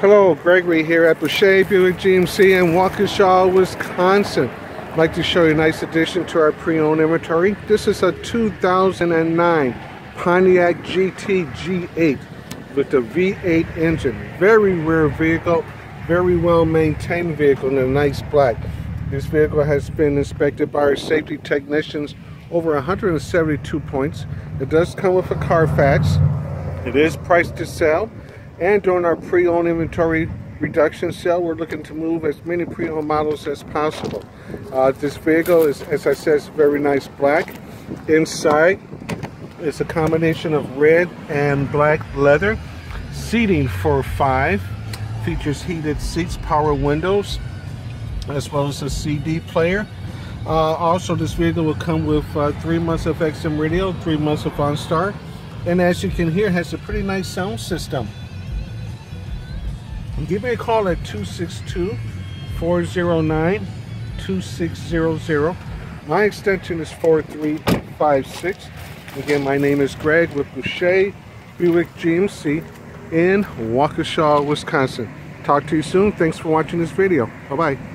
Hello, Gregory here at Boucher Buick GMC in Waukesha, Wisconsin. I'd like to show you a nice addition to our pre-owned inventory. This is a 2009 Pontiac GT G8 with the V8 engine. Very rare vehicle, very well maintained vehicle in a nice black. This vehicle has been inspected by our safety technicians over 172 points. It does come with a Carfax. It is priced to sell. And during our pre-owned inventory reduction sale, we're looking to move as many pre-owned models as possible. Uh, this vehicle is, as I said, very nice black. Inside, it's a combination of red and black leather. Seating for five. Features heated seats, power windows, as well as a CD player. Uh, also, this vehicle will come with uh, three months of XM radio, three months of OnStar, and as you can hear, has a pretty nice sound system give me a call at 262-409-2600. My extension is 4356. Again, my name is Greg with Boucher Buick GMC in Waukesha, Wisconsin. Talk to you soon. Thanks for watching this video. Bye-bye.